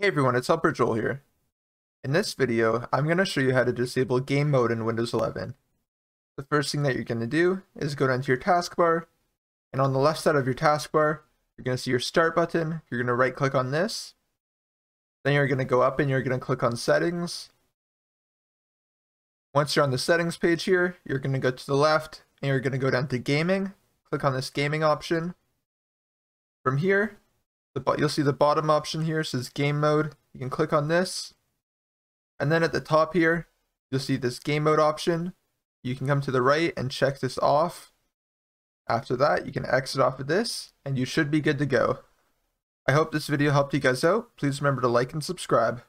Hey everyone, it's Helper Joel here. In this video, I'm going to show you how to disable game mode in Windows 11. The first thing that you're going to do is go down to your taskbar, and on the left side of your taskbar, you're going to see your start button, you're going to right click on this, then you're going to go up and you're going to click on settings. Once you're on the settings page here, you're going to go to the left, and you're going to go down to gaming, click on this gaming option. From here, the you'll see the bottom option here says game mode. You can click on this. And then at the top here, you'll see this game mode option. You can come to the right and check this off. After that, you can exit off of this and you should be good to go. I hope this video helped you guys out. Please remember to like and subscribe.